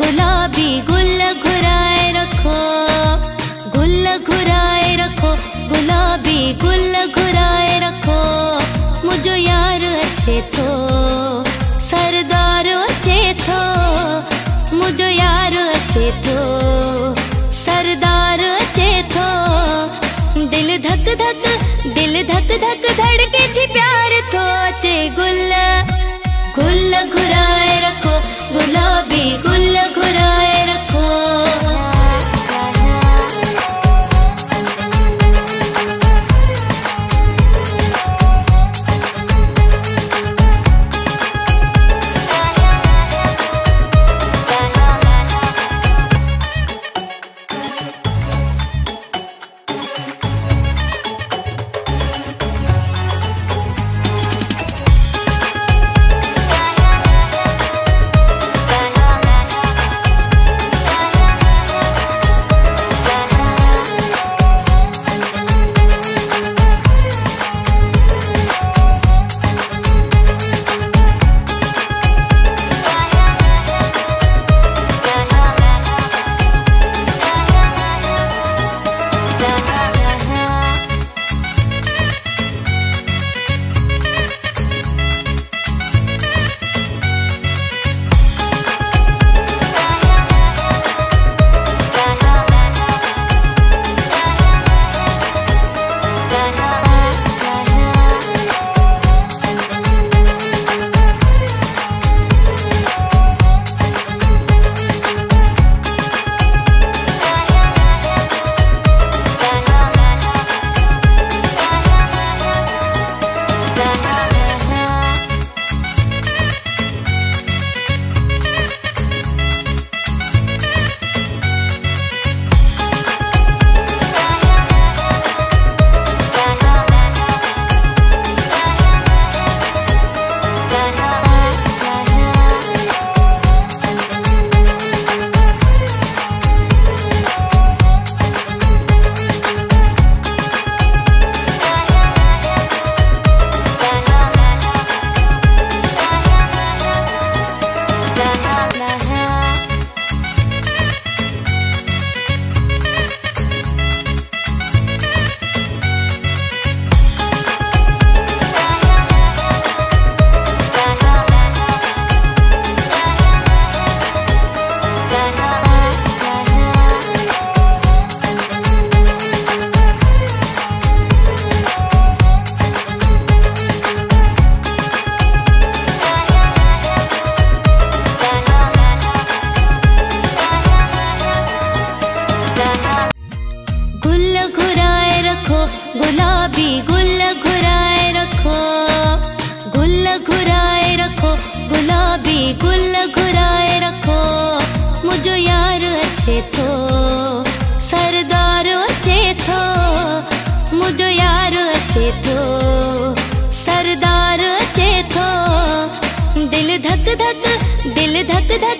गुलाबी गुल घुराए रखो गुल घुराए रखो गुलाबी गुल घुराए रखो। मुझो यार अच्छे थो सरदार अच्छे थो मुझो यार अच्छे थो सरदार अच्छे थो दिल धक धक, दिल धक धक धड़के थी प्यार थो अचे गुल गुल घुराए यार थो सरदार अचे थो मुझो यार अचे थो सरदार अचे थो दिल धक धक, दिल धक धक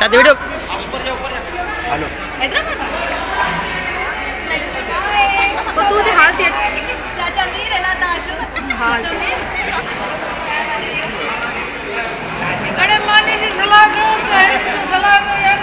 चाहते वीडियो हेलो। वो तू दे हाल से चाचा मीर है ना ताजो। चाचा मीर। अरे मानी जी सलाह दो सलाह दो यार।